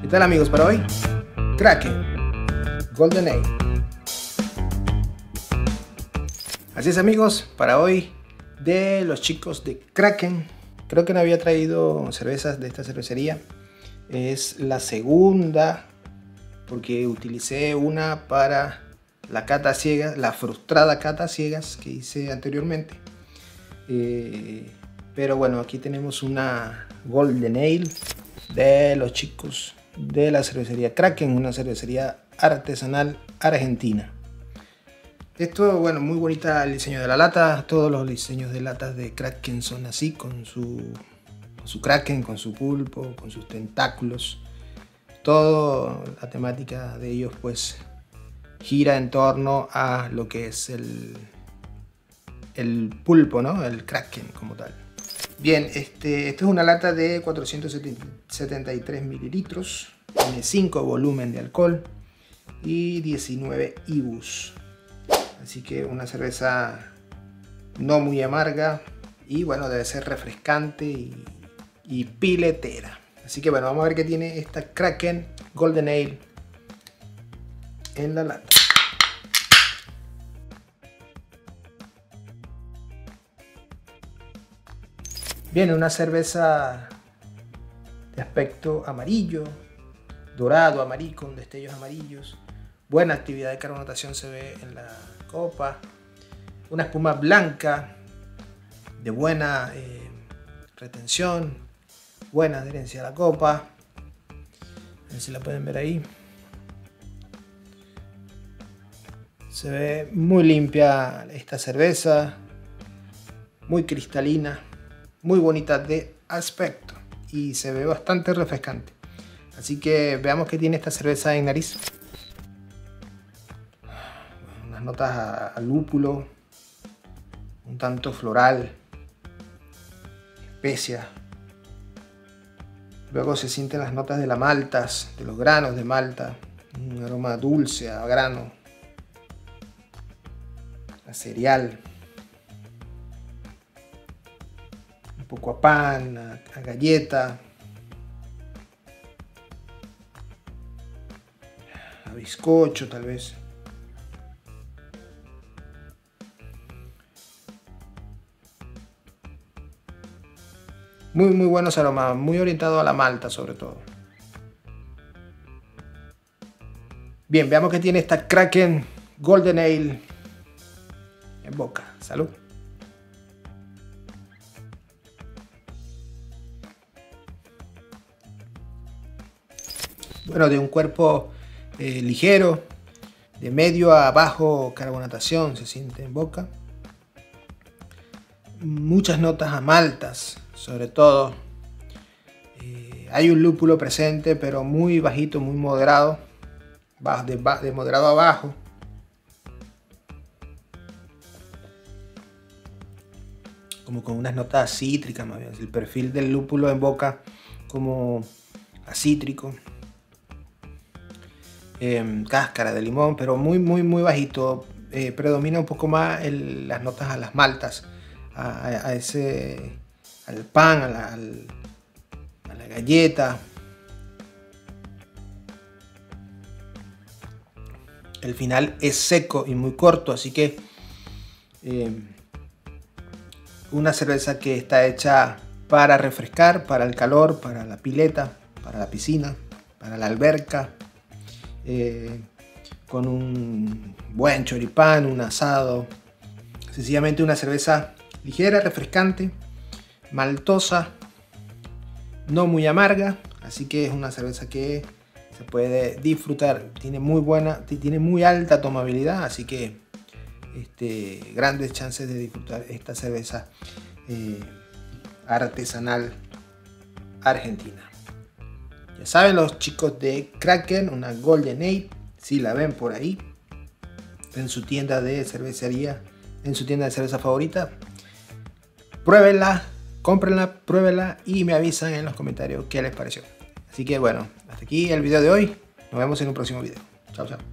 ¿Qué tal amigos para hoy? Kraken Golden Ale. Así es amigos, para hoy de los chicos de Kraken. Creo que no había traído cervezas de esta cervecería. Es la segunda porque utilicé una para la cata ciegas, la frustrada cata ciegas que hice anteriormente. Eh, pero bueno, aquí tenemos una Golden Ale de los chicos de la cervecería Kraken, una cervecería artesanal argentina. Esto, bueno, muy bonita el diseño de la lata. Todos los diseños de latas de Kraken son así, con su, su Kraken, con su pulpo, con sus tentáculos. Todo la temática de ellos, pues, gira en torno a lo que es el, el pulpo, ¿no? El Kraken como tal. Bien, este, esto es una lata de 473 mililitros, tiene 5 volumen de alcohol y 19 IBUs. Así que una cerveza no muy amarga y bueno, debe ser refrescante y, y piletera. Así que bueno, vamos a ver qué tiene esta Kraken Golden Ale en la lata. Viene una cerveza de aspecto amarillo, dorado, amarillo, con destellos amarillos. Buena actividad de carbonatación se ve en la copa. Una espuma blanca de buena eh, retención, buena adherencia a la copa. A ver si la pueden ver ahí. Se ve muy limpia esta cerveza, muy cristalina muy bonita de aspecto y se ve bastante refrescante. Así que veamos qué tiene esta cerveza en nariz. Unas notas a, lúpulo, un tanto floral, especia. Luego se sienten las notas de la maltas, de los granos de malta, un aroma dulce a grano, a cereal. Poco a pan, a, galleta, a bizcocho tal vez. Muy, muy buenos aromas, muy orientado a la malta sobre todo. Bien, veamos que tiene esta Kraken Golden Ale en boca. Salud. Bueno, de un cuerpo eh, ligero, de medio a bajo carbonatación se siente en boca. Muchas notas a maltas, sobre todo. Eh, hay un lúpulo presente, pero muy bajito, muy moderado, de, de moderado a bajo. Como con unas notas cítricas, más bien. El perfil del lúpulo en boca como acítrico. Em, cáscara de limón, pero muy, muy, muy bajito. Eh, predomina un poco más las notas a las maltas, a, ese, al pan, a la, galleta. El final es seco y muy corto, así que em, una cerveza que está hecha para refrescar, para el calor, para la pileta, para la piscina, para la alberca, eh, con un buen choripán, un asado. Sencillamente una cerveza ligera, refrescante, maltosa, no muy amarga, así que es una cerveza que se puede disfrutar. Tiene muy buena, tiene muy alta tomabilidad, así que este, grandes chances de disfrutar esta cerveza eh, artesanal argentina. Saben los chicos de Kraken, una Golden Ale, si la ven por ahí, en su tienda de cervecería, en su tienda de cerveza favorita, pruébenla, cómprenla, pruébenla y me avisan en los comentarios qué les pareció. Así que bueno, hasta aquí el video de hoy. Nos vemos en un próximo video. Chao, chao.